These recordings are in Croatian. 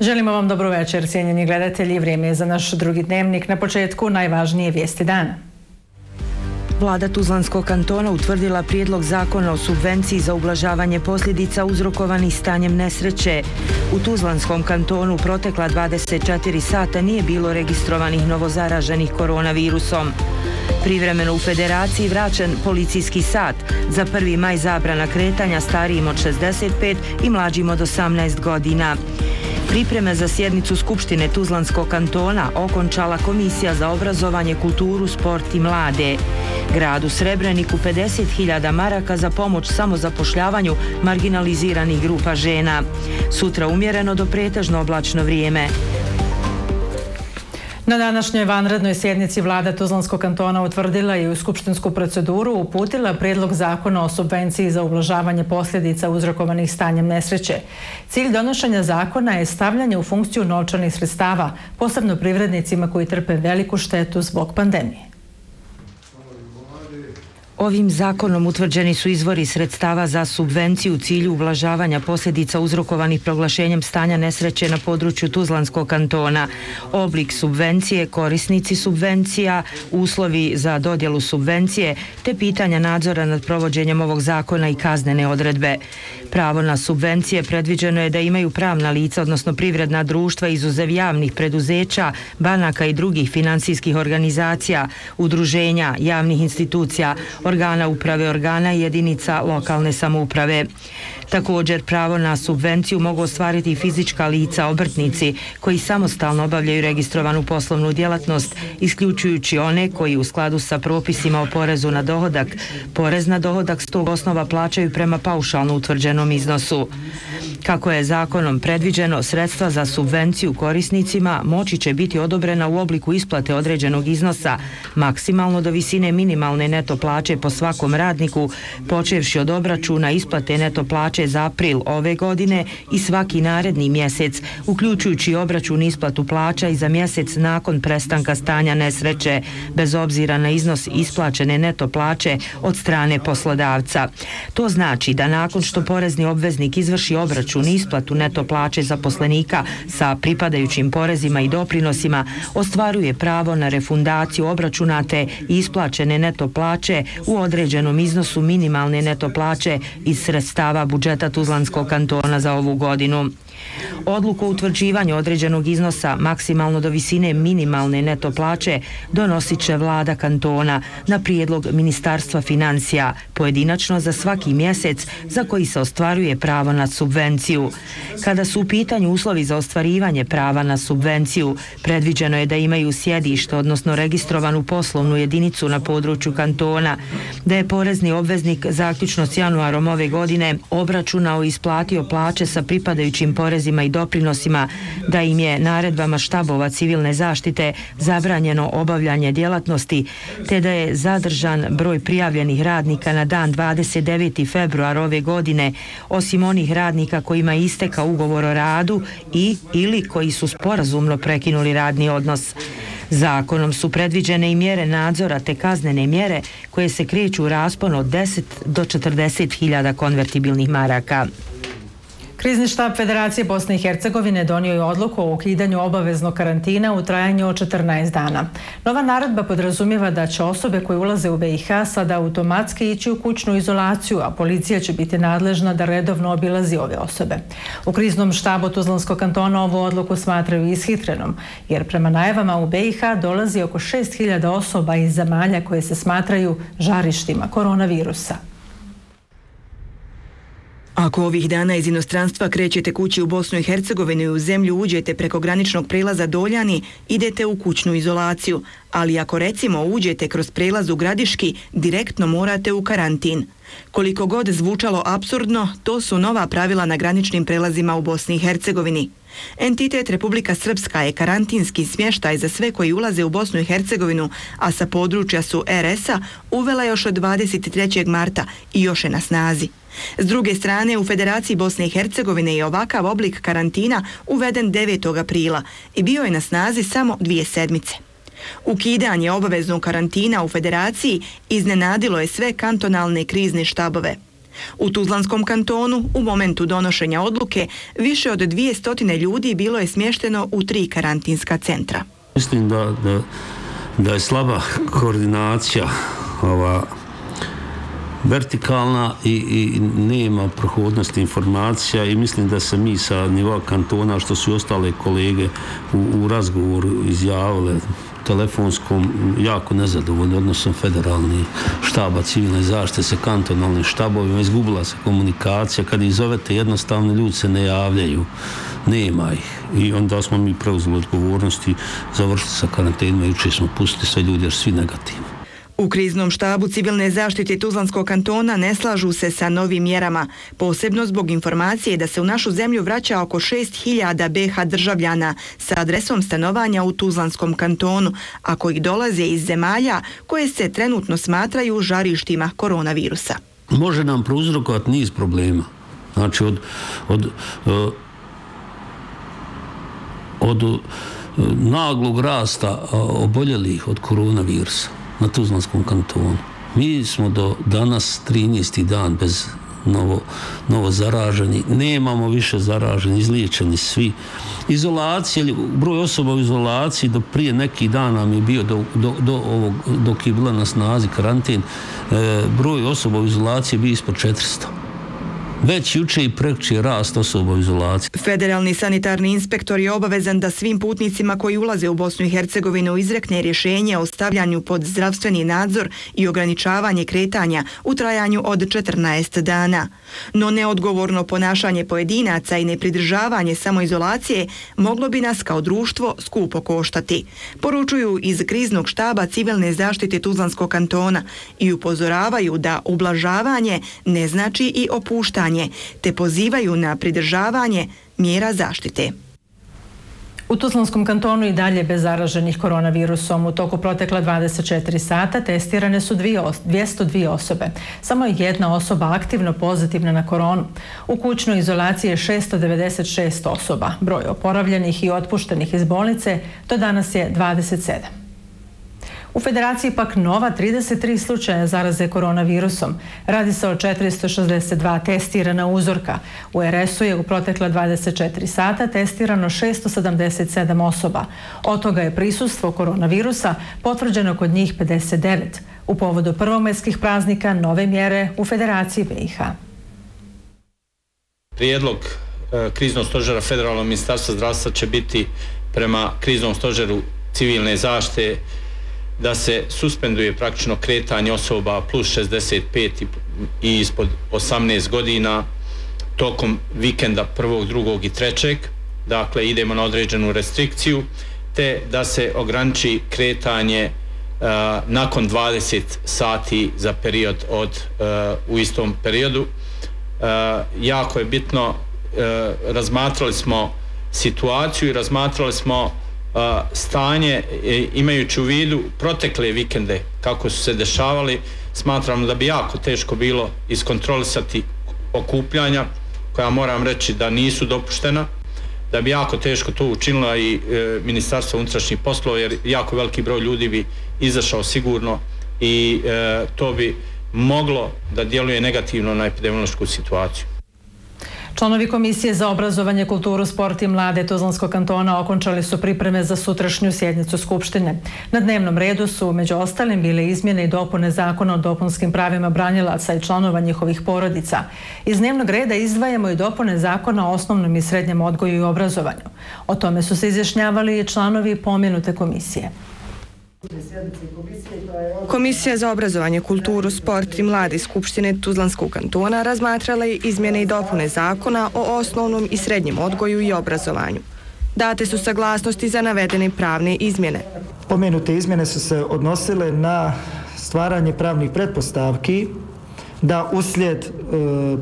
Želimo vam dobro večer, cijenjeni gledatelji. Vrijeme je za naš drugi dnevnik. Na početku najvažnije vijesti dana. Vlada Tuzlanskog kantona utvrdila prijedlog zakona o subvenciji za ublažavanje posljedica uzrokovanih stanjem nesreće. U Tuzlanskom kantonu protekla 24 sata nije bilo registrovanih novozaraženih koronavirusom. Privremeno u federaciji vraćen policijski sat. Za prvi maj zabrana kretanja starijim od 65 i mlađim od 18 godina. Pripreme za sjednicu Skupštine Tuzlanskog kantona okončala Komisija za obrazovanje, kulturu, sport i mlade. Gradu Srebreniku 50.000 maraka za pomoć samozapošljavanju marginaliziranih grupa žena. Sutra umjereno do pretežno oblačno vrijeme. Na današnjoj vanrednoj sjednici vlada Tuzlanskog kantona utvrdila i u skupštinsku proceduru uputila prijedlog zakona o subvenciji za ublažavanje posljedica uzrokovanih stanjem nesreće. Cilj donošenja zakona je stavljanje u funkciju novčanih sredstava, posebno privrednicima koji trpe veliku štetu zbog pandemije. Ovim zakonom utvrđeni su izvori sredstava za subvenciju u cilju ublažavanja posljedica uzrokovanih proglašenjem stanja nesreće na području Tuzlanskog kantona. Oblik subvencije, korisnici subvencija, uslovi za dodjelu subvencije te pitanja nadzora nad provođenjem ovog zakona i kaznene odredbe. Pravo na subvencije predviđeno je da imaju pravna lica, odnosno privredna društva izuzev javnih preduzeća, banaka i drugih financijskih organizacija, udruženja, javnih institucija, organa uprave, organa jedinica lokalne samouprave. Također pravo na subvenciju mogu ostvariti fizička lica, obrtnici koji samostalno obavljaju registrovanu poslovnu djelatnost, isključujući one koji u skladu sa propisima o porezu na dohodak, porez na dohodak s tog osnova plaćaju prema paušalno utvrđenom iznosu. Kako je zakonom predviđeno, sredstva za subvenciju korisnicima moći će biti odobrena u obliku isplate određenog iznosa, maksimalno do visine minimalne neto plaće po svakom radniku, počevši od obračuna isplate neto plaće za april ove godine i svaki naredni mjesec, uključujući obračun isplatu plaća i za mjesec nakon prestanka stanja nesreće, bez obzira na iznos isplaćene neto plaće od strane poslodavca. To znači da nakon što porezni obveznik izvrši obračun i isplatu neto plaće zaposlenika sa pripadajućim porezima i doprinosima, ostvaruje pravo na refundaciju obračunate i isplaćene neto plaće u određenom iznosu minimalne neto plaće iz sredstava budžeta Tuzlanskog kantona za ovu godinu. Odluku o utvrđivanju određenog iznosa maksimalno do visine minimalne neto plaće donosit će vlada kantona na prijedlog Ministarstva financija pojedinačno za svaki mjesec za koji se ostvaruje pravo na subvenciju. Kada su u pitanju uslovi za ostvarivanje prava na subvenciju, predviđeno je da imaju sjedište, odnosno registrovanu poslovnu jedinicu na području kantona, da je porezni obveznik zaključno s januarom ove godine obračunao i isplatio plaće sa pripadajućim porezima i doprinosima, da im je naredbama štabova civilne zaštite zabranjeno obavljanje djelatnosti, te da je zadržan broj prijavljenih radnika na dan 29. februar ove godine, osim onih radnika kojima je istekao ugovor o radu i ili koji su sporazumno prekinuli radni odnos. Zakonom su predviđene i mjere nadzora te kaznene mjere koje se kreću u raspon od 10 do 40 hiljada konvertibilnih maraka. Krizni štab Federacije Bosne i Hercegovine donio je odluku o ukidanju obaveznog karantina u trajanju od 14 dana. Nova naredba podrazumijeva da će osobe koje ulaze u BiH sada automatski ići u kućnu izolaciju, a policija će biti nadležna da redovno obilazi ove osobe. U kriznom štabu Tuzlanskog kantona ovu odluku smatraju ishitrenom, jer prema najavama u BiH dolazi oko 6000 osoba iz zemalja koje se smatraju žarištima koronavirusa. Ako ovih dana iz inostranstva krećete kući u Bosnu i Hercegovinu i u zemlju uđete preko graničnog prelaza Doljani, idete u kućnu izolaciju, ali ako recimo uđete kroz prelaz u Gradiški, direktno morate u karantin. Koliko god zvučalo absurdno, to su nova pravila na graničnim prelazima u Bosni i Hercegovini. Entitet Republika Srpska je karantinski smještaj za sve koji ulaze u Bosnu i Hercegovinu, a sa područja su RS-a uvela još od 23. marta i još je na snazi. S druge strane, u Federaciji Bosne i Hercegovine je ovakav oblik karantina uveden 9. aprila i bio je na snazi samo dvije sedmice. Ukidanje obaveznog karantina u Federaciji iznenadilo je sve kantonalne krizne štabove. U Tuzlanskom kantonu u momentu donošenja odluke više od 200 ljudi bilo je smješteno u tri karantinska centra. Mislim da, da, da je slaba koordinacija ova vertikalna i, i nema prohodnosti informacija i mislim da se mi sa nivoa kantona što su ostale kolege u, u razgovoru izjavile telefonskom jako nezadovoljni odnosom federalnih štaba civilne zaštite sa kantonalnim štabovima. Izgubila se komunikacija. Kad ih zovete jednostavno ljudi se ne javljaju. Nema ih. I onda smo mi preuzeli odgovornosti završili sa karantenima i juče smo pustili sve ljudi jer svi negativni U kriznom štabu civilne zaštite Tuzlanskog kantona ne slažu se sa novim mjerama, posebno zbog informacije da se u našu zemlju vraća oko 6000 BH državljana sa adresom stanovanja u Tuzlanskom kantonu, a koji dolaze iz zemalja koje se trenutno smatraju žarištima koronavirusa. Može nam prouzrokovati niz problema. Znači od, od, od, od naglog rasta oboljelih od koronavirusa na Tuzlanskom kantonu. Mi smo do danas 13. dan bez novo, novo zaraženi. Nemamo više zaraženi, izliječeni svi. Izolacije, broj osoba u izolaciji do prije neki dan nam je bio do, do, do ovog, dok je bila na snazi karantin, e, broj osoba u izolaciji je bio ispod 400 već juče i prekći rast osoba u izolaciji. Federalni sanitarni inspektor je obavezan da svim putnicima koji ulaze u Bosnu i Hercegovinu izrekne rješenje o stavljanju pod zdravstveni nadzor i ograničavanje kretanja u trajanju od 14 dana. No neodgovorno ponašanje pojedinaca i nepridržavanje samoizolacije moglo bi nas kao društvo skupo koštati. Poručuju iz kriznog štaba civilne zaštite Tuzlanskog kantona i upozoravaju da ublažavanje ne znači i opuštanje pridržavanje, te pozivaju na pridržavanje mjera zaštite. U Tuzlanskom kantonu i dalje bez zaraženih koronavirusom. U toku protekla 24 sata testirane su 202 osobe. Samo je jedna osoba aktivno pozitivna na koronu. U kućnoj izolaciji je 696 osoba. Broj oporavljenih i otpuštenih iz bolnice do danas je 27. U federaciji pak nova 33 slučaja zaraze koronavirusom. Radi se o 462 testirana uzorka. U RS-u je u protekla 24 sata testirano 677 osoba. Od toga je prisustvo koronavirusa potvrđeno kod njih 59. U povodu prvomajskih praznika nove mjere u federaciji BiH. Prijedlog e, kriznog stožera federalnog ministarstva zdravstva će biti prema kriznom stožeru civilne zaštite da se suspenduje praktično kretanje osoba plus 65 i ispod 18 godina tokom vikenda prvog, drugog i trećeg. Dakle, idemo na određenu restrikciju te da se ograniči kretanje uh, nakon 20 sati za period od uh, u istom periodu. Uh, jako je bitno, razmatrali smo situaciju i razmatrali smo stanje e, imajući u vidu protekle vikende kako su se dešavali smatram da bi jako teško bilo iskontrolisati okupljanja koja moram reći da nisu dopuštena da bi jako teško to učinila i e, ministarstvo unutrašnjih poslova jer jako veliki broj ljudi bi izašao sigurno i e, to bi moglo da djeluje negativno na epidemiološku situaciju. Članovi Komisije za obrazovanje, kulturu, sport i mlade Tuzlanskog kantona okončali su pripreme za sutrašnju sjednicu Skupštine. Na dnevnom redu su, među ostalim, bile izmjene i dopune zakona o dopunskim pravima branjilaca i članova njihovih porodica. Iz dnevnog reda izdvajamo i dopune zakona o osnovnom i srednjem odgoju i obrazovanju. O tome su se izjašnjavali i članovi pomenute komisije. Komisija za obrazovanje, kulturu, sport i mladi Skupštine Tuzlanskog kantona razmatrala je izmjene i dopune zakona o osnovnom i srednjem odgoju i obrazovanju. Date su saglasnosti za navedene pravne izmjene. Pomenute izmjene su se odnosile na stvaranje pravnih pretpostavki da uslijed e,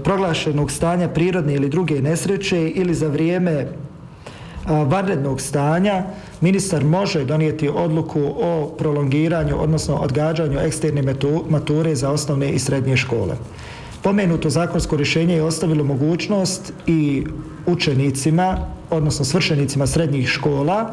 proglašenog stanja prirodne ili druge nesreće ili za vrijeme vanrednog stanja ministar može donijeti odluku o prolongiranju, odnosno odgađanju eksterne mature za osnovne i srednje škole. Pomenuto zakonsko rješenje je ostavilo mogućnost i učenicima, odnosno svršenicima srednjih škola,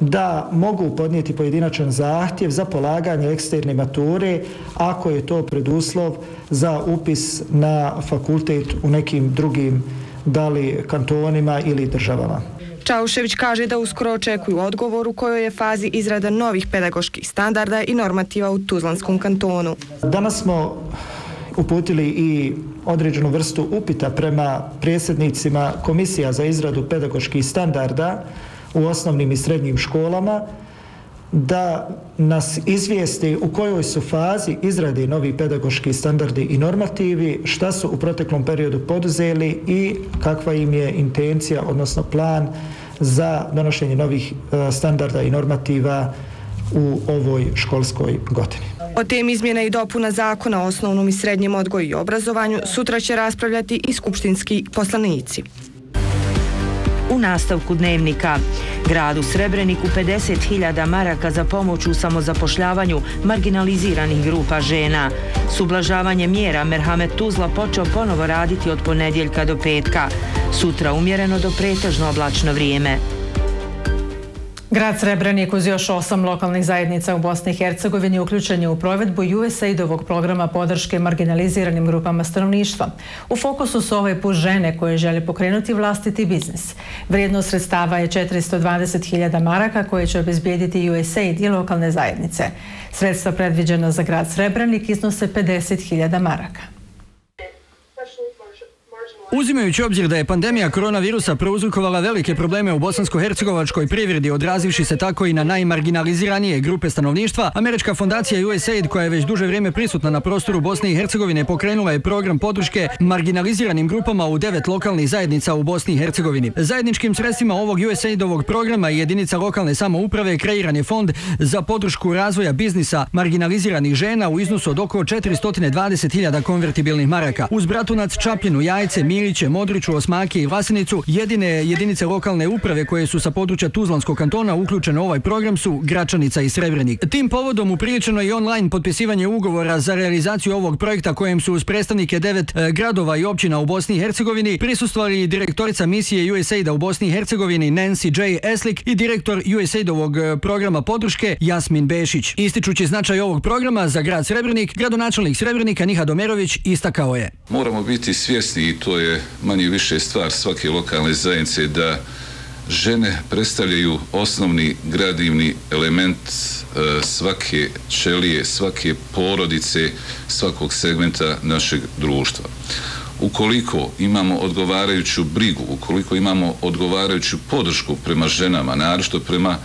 da mogu podnijeti pojedinačan zahtjev za polaganje eksterne mature ako je to preduslov za upis na fakultet u nekim drugim da li kantonima ili državama. Čaušević kaže da uskoro očekuju odgovor u kojoj je fazi izrada novih pedagoških standarda i normativa u Tuzlanskom kantonu. Danas smo uputili i određenu vrstu upita prema predsjednicima komisija za izradu pedagoških standarda u osnovnim i srednjim školama da nas izvijesti u kojoj su fazi izrade novi pedagoški standardi i normativi, šta su u proteklom periodu poduzeli i kakva im je intencija, odnosno plan za donošenje novih e, standarda i normativa u ovoj školskoj godini. O tem izmjena i dopuna zakona o osnovnom i srednjem odgoju i obrazovanju sutra će raspravljati i skupštinski poslanici. U nastavku dnevnika, gradu Srebreniku 50.000 maraka za pomoć u samozapošljavanju marginaliziranih grupa žena. Sublažavanje mjera Merhamet Tuzla počeo ponovo raditi od ponedjeljka do petka. Sutra umjereno do pretežno oblačno vrijeme. Grad Srebrenik uz još osam lokalnih zajednica u Bosni i Hercegovini uključen je u provedbu USAID-ovog programa podrške marginaliziranim grupama stanovništva. U fokusu su ovaj put žene koje žele pokrenuti vlastiti biznis. Vrijednost sredstava je 420.000 maraka koje će obezbijediti USAID i lokalne zajednice. Sredstva predviđena za grad Srebrenik iznose 50.000 maraka. Uzimajući obzir da je pandemija koronavirusa prouzrokovala velike probleme u bosansko-hercegovačkoj privredi, odrazivši se tako i na najmarginaliziranije grupe stanovništva, Američka fondacija USAID, koja je već duže vrijeme prisutna na prostoru Bosne i Hercegovine, pokrenula je program podrške marginaliziranim grupama u devet lokalnih zajednica u Bosni i Hercegovini. Zajedničkim sredstvima ovog USAID-ovog programa i jedinica lokalne samouprave kreiran je fond za podršku razvoja biznisa marginaliziranih žena u iznosu od oko 420.000 konvertibilnih maraka. Uz Bratunac, Čapljinu, Jajce, Miliće, Modriću, Osmake i Vlasenicu, jedine jedinice lokalne uprave koje su sa područja Tuzlanskog kantona uključene u ovaj program su Gračanica i Srebrenik. Tim povodom upriličeno i online potpisivanje ugovora za realizaciju ovog projekta kojem su uz predstavnike devet e, gradova i općina u Bosni i Hercegovini prisustvovali direktorica misije USAID-a u Bosni i Hercegovini Nancy J. Eslik i direktor USAID-ovog e, programa podrške Jasmin Bešić. Ističući značaj ovog programa za grad Srebrenik, gradonačelnik Srebrenika Niha Domerović istakao je. Moramo biti svjesni i to je manje više stvar svake lokalne zajednice da žene predstavljaju osnovni gradivni element e, svake čelije, svake porodice, svakog segmenta našeg društva. Ukoliko imamo odgovarajuću brigu, ukoliko imamo odgovarajuću podršku prema ženama, naročito prema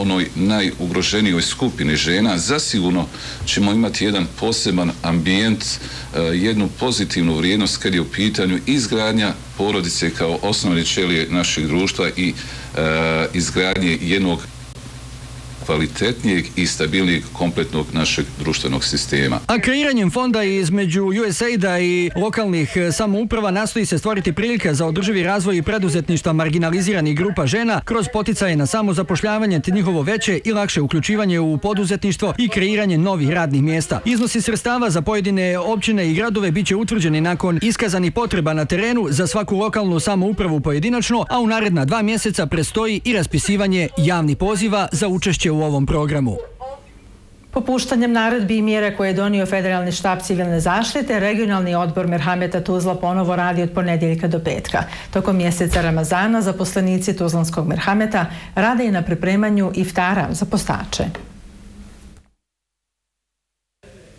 onoj najugroženijoj skupini žena, zasigurno ćemo imati jedan poseban ambijent, e, jednu pozitivnu vrijednost kad je u pitanju izgradnja porodice kao osnovne čelije našeg društva i e, izgradnje jednog kvalitetnijeg i stabilnijeg kompletnog našeg društvenog sistema. A kreiranjem fonda između USAID-a i lokalnih e, samouprava nastoji se stvoriti prilike za održivi razvoj i preduzetništva marginaliziranih grupa žena kroz poticaje na samozapošljavanje te njihovo veće i lakše uključivanje u poduzetništvo i kreiranje novih radnih mjesta. Iznosi sredstava za pojedine općine i gradove bit će utvrđeni nakon iskazani potreba na terenu za svaku lokalnu samoupravu pojedinačno, a u naredna dva mjeseca prestoji i raspisivanje javnih poziva za učešće u ovom programu. Popuštanjem naredbi i mjere koje je donio Federalni štab civilne zaštite, regionalni odbor Merhameta Tuzla ponovo radi od ponedjeljka do petka. Tokom mjeseca Ramazana zaposlenici Tuzlanskog Merhameta rade i na pripremanju iftara za postače.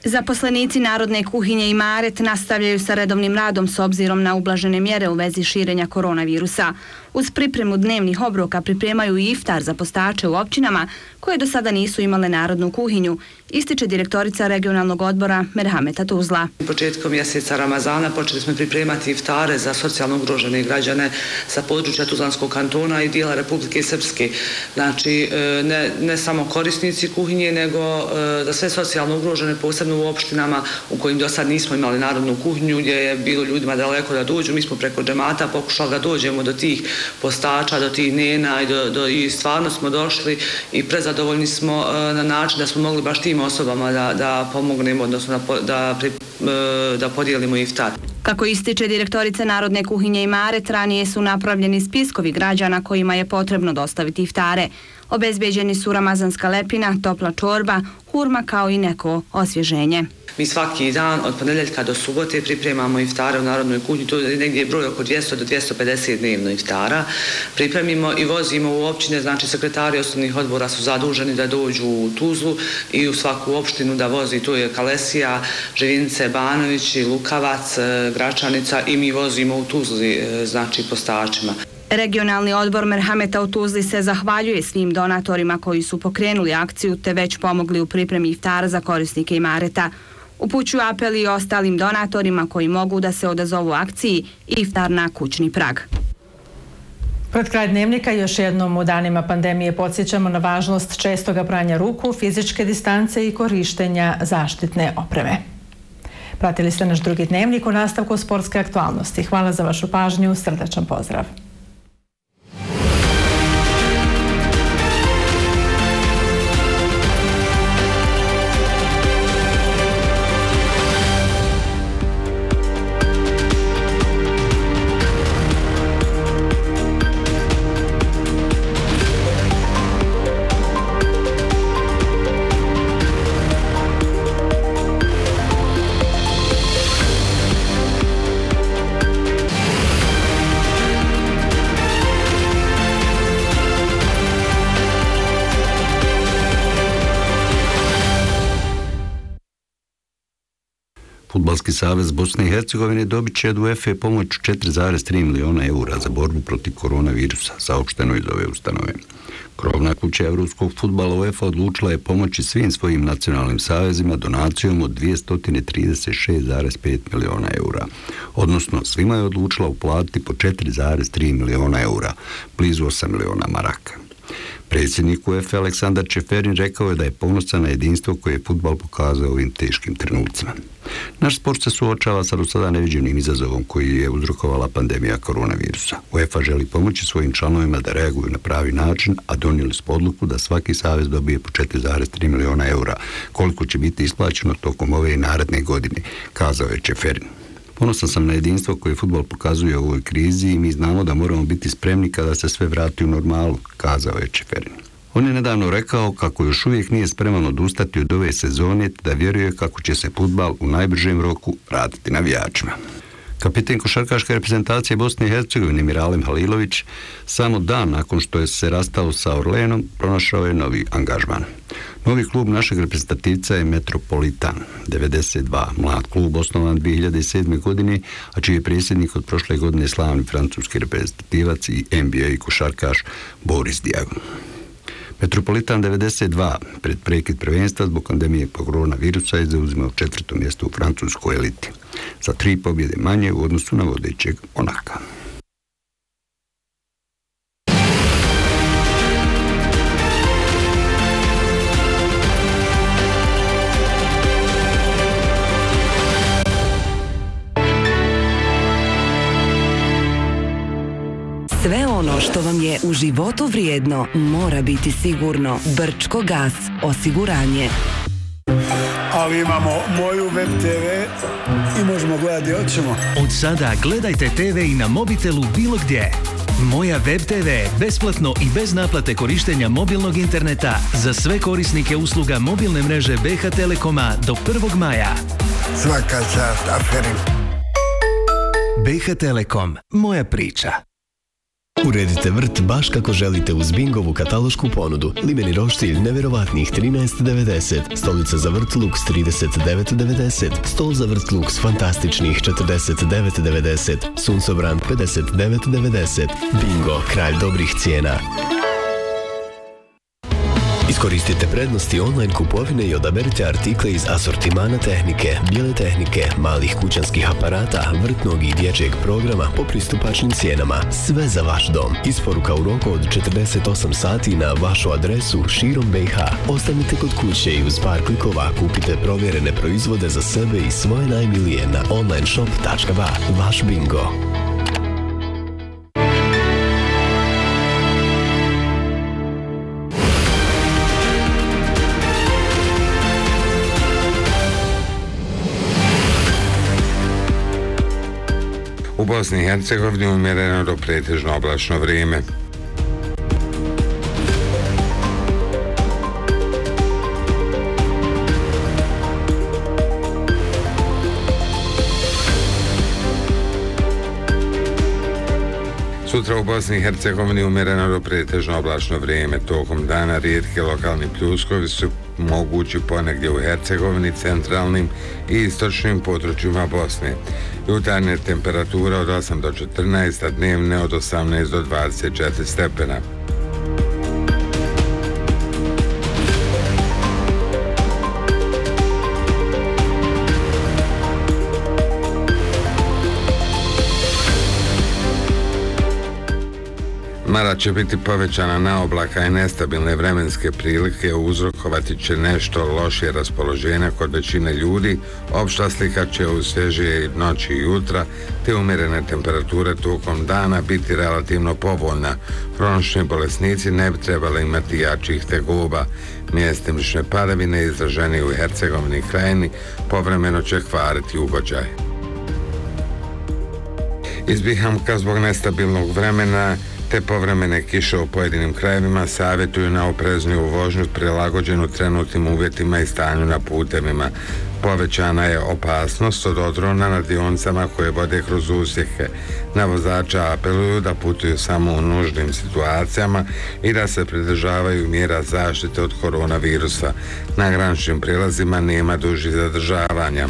Zaposlenici Narodne kuhinje i Maret nastavljaju sa redovnim radom s obzirom na ublažene mjere u vezi širenja koronavirusa. Uz pripremu dnevnih obroka pripremaju i iftar za postače u općinama koje do sada nisu imale narodnu kuhinju, ističe direktorica regionalnog odbora Merhameta Tuzla. Početkom mjeseca Ramazana počeli smo pripremati iftare za socijalno ugrožene građane sa područja Tuzlanskog kantona i dijela Republike Srpske. Znači, e, ne, ne samo korisnici kuhinje, nego e, za sve socijalno ugrožene, posebno u opštinama u kojim do sad nismo imali narodnu kuhinju, gdje je bilo ljudima daleko da dođu. Mi smo preko džemata pokušali da dođemo do tih postača, do tih nena i, do, do, i stvarno smo došli i prezadovoljni smo e, na način da smo mogli baš tim osobama da, da pomognemo, odnosno da, da, e, da podijelimo iftar. Kako ističe direktorica Narodne kuhinje i Maret, ranije su napravljeni spiskovi građana kojima je potrebno dostaviti iftare. Obezbeđeni su ramazanska lepina, topla čorba, hurma kao i neko osvježenje. Mi svaki dan od ponedjeljka do subote pripremamo iftare u Narodnoj kuhinji, to je negdje broj oko 200 do 250 dnevno iftara. Pripremimo i vozimo u općine, znači sekretari osnovnih odbora su zaduženi da dođu u Tuzlu i u svaku opštinu da vozi, tu je Kalesija, Živince, Banović, Lukavac, e, Gračanica i mi vozimo u Tuzli, e, znači postačima. Regionalni odbor Merhameta u Tuzli se zahvaljuje svim donatorima koji su pokrenuli akciju te već pomogli u pripremi iftara za korisnike Imareta. Upućuju apeli i ostalim donatorima koji mogu da se odazovu akciji iftar na kućni prag. Pred kraj dnevnika još jednom u danima pandemije podsjećamo na važnost čestoga pranja ruku, fizičke distance i korištenja zaštitne opreme. Pratili ste naš drugi dnevnik u nastavku sportske aktualnosti. Hvala za vašu pažnju, srdačan pozdrav. Savez Bosne i Hercegovine dobit će od UEFA pomoć 4,3 miliona eura za borbu protiv koronavirusa, saopšteno iz ove ustanove. Krovna kuća Evropskog futbala UEFA odlučila je pomoći svim svojim nacionalnim savezima donacijom od 236,5 miliona eura. Odnosno, svima je odlučila uplatiti po 4,3 miliona eura, blizu 8 miliona maraka. Predsjednik UEFA Aleksandar Čeferin rekao je da je ponosan na jedinstvo koje je futbal pokazao u ovim teškim trenucima. Naš sport se suočava sa do sada neviđenim izazovom koji je uzrokovala pandemija koronavirusa. UEFA želi pomoći svojim članovima da reaguju na pravi način, a donijeli smo odluku da svaki savez dobije po 4,3 miliona eura, koliko će biti isplaćeno tokom ove i naredne godine, kazao je Čeferin. Ponosan sam na jedinstvo koje futbol pokazuje u ovoj krizi i mi znamo da moramo biti spremni kada se sve vrati u normalu, kazao je Čeferin. On je nedavno rekao kako još uvijek nije spreman odustati od ove sezone da vjeruje kako će se futbal u najbržem roku vratiti navijačima. Kapiten košarkaške reprezentacije Bosne i Hercegovine Miralem Halilović samo dan nakon što je se rastao sa Orlenom pronašao je novi angažman. Novi klub našeg reprezentativca je Metropolitan 92, mlad klub osnovan 2007. godine, a čiji je predsjednik od prošle godine slavni francuski reprezentativac i NBA košarkaš Boris Diago. Metropolitan 92 pred prekid prvenstva zbog pandemije koronavirusa je zauzimao četvrto mjesto u francuskoj eliti. Za tri pobjede manje u odnosu na vodećeg Onaka. Što vam je u životu vrijedno mora biti sigurno. Brčko gas, osiguranje. Ali imamo moju web TV i možemo gledati hoćemo. Od sada gledajte TV i na mobitelu bilo gdje. Moja web TV besplatno i bez naplate korištenja mobilnog interneta za sve korisnike usluga mobilne mreže BH Telekoma do 1. maja. Svaka čast aferim. BH Telekom, moja priča. Uredite vrt baš kako želite uz Bingovu katalošku ponudu. Limeni roštilj neverovatnih 13,90. Stolica za vrt luks 39,90. Stol za vrt luks fantastičnih 49,90. Suncobran 59,90. Bingo, kralj dobrih cijena. Iskoristite prednosti online kupovine i odaberite artikle iz asortimana tehnike, bijele tehnike, malih kućanskih aparata, vrtnog i dječjeg programa po pristupačnim cijenama. Sve za vaš dom. Isporuka u roku od 48 sati na vašu adresu širom BiH. Ostanite kod kuće i uz par klikova kupite provjerene proizvode za sebe i svoje najmilije na onlineshop.ba. Vaš bingo. U Bosni i Hercegovini umjereno do pretežno oblačno vrijeme. Sutra u Bosni i Hercegovini umjereno do pretežno oblačno vrijeme. Tokom dana rijetki lokalni pljuskovi su mogući ponegdje u Hercegovini, centralnim i istočnim područjima Bosne. Jutarnje temperatura od 8 do 14, a dnevne od 18 do 24 stepena. Mara će biti povećana na oblaka i nestabilne vremenske prilike uzrokovati će nešto lošije raspoloženja kod većine ljudi, opšta slika će u svježije noći i jutra, te umjerene temperature tokom dana biti relativno povoljna. Hronični bolesnici ne bi trebali imati jačih tegoba. Mjestimične padavine izraženi u Hercegovini krajini povremeno će kvariti ugođaj. Izbihamka zbog nestabilnog vremena te povremene kiše u pojedinim krajevima savjetuju na oprezniju vožnju prilagođenu trenutnim uvjetima i stanju na putevima. Povećana je opasnost od odrona na dioncama koje vode kroz usjehe. Na vozača apeluju da putuju samo u nužnim situacijama i da se pridržavaju mjera zaštite od koronavirusa. Na graničnim prilazima nema duži zadržavanja.